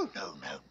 No, no, no,